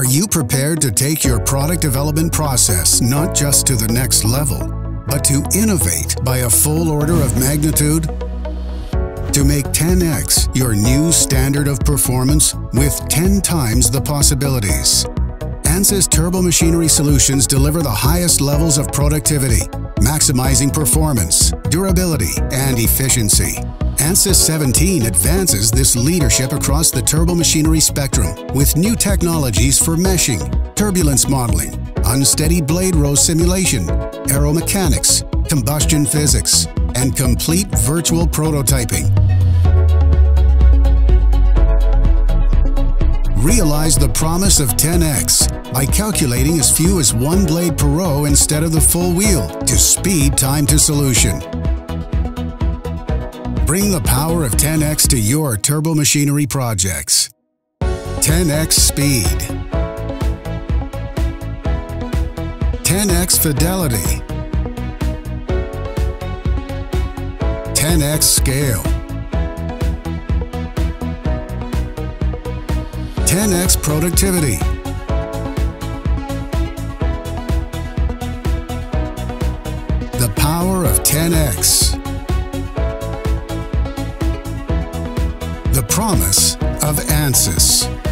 Are you prepared to take your product development process not just to the next level, but to innovate by a full order of magnitude? To make 10x your new standard of performance with 10 times the possibilities. ANSYS Turbomachinery Solutions deliver the highest levels of productivity, maximizing performance, durability, and efficiency. ANSYS 17 advances this leadership across the turbomachinery spectrum with new technologies for meshing, turbulence modeling, unsteady blade row simulation, aeromechanics, combustion physics, and complete virtual prototyping. Realize the promise of 10x by calculating as few as one blade per row instead of the full wheel to speed time to solution. Bring the power of 10x to your turbomachinery projects. 10x speed. 10x fidelity. 10x scale. 10x productivity. The power of 10x. The promise of ANSYS.